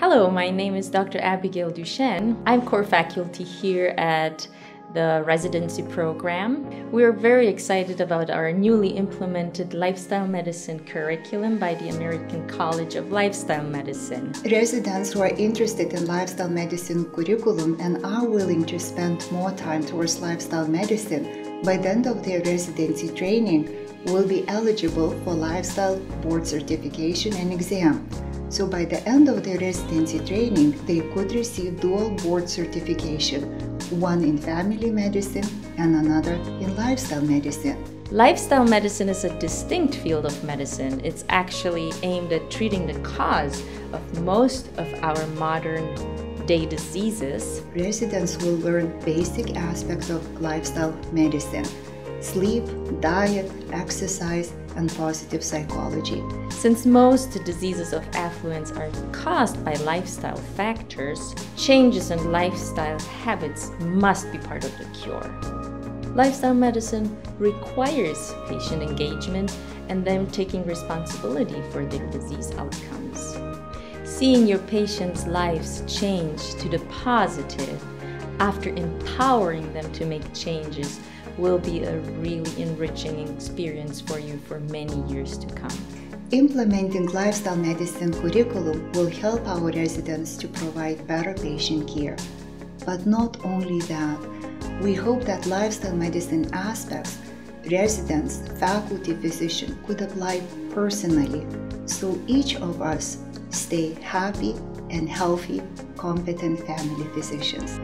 Hello, my name is Dr. Abigail Duchesne. I'm core faculty here at the residency program. We're very excited about our newly implemented lifestyle medicine curriculum by the American College of Lifestyle Medicine. Residents who are interested in lifestyle medicine curriculum and are willing to spend more time towards lifestyle medicine by the end of their residency training will be eligible for lifestyle board certification and exam. So by the end of their residency training, they could receive dual board certification, one in family medicine and another in lifestyle medicine. Lifestyle medicine is a distinct field of medicine. It's actually aimed at treating the cause of most of our modern day diseases. Residents will learn basic aspects of lifestyle medicine sleep, diet, exercise, and positive psychology. Since most diseases of affluence are caused by lifestyle factors, changes in lifestyle habits must be part of the cure. Lifestyle medicine requires patient engagement and them taking responsibility for their disease outcomes. Seeing your patients' lives change to the positive after empowering them to make changes will be a really enriching experience for you for many years to come. Implementing lifestyle medicine curriculum will help our residents to provide better patient care. But not only that, we hope that lifestyle medicine aspects residents, faculty, physician could apply personally so each of us stay happy and healthy, competent family physicians.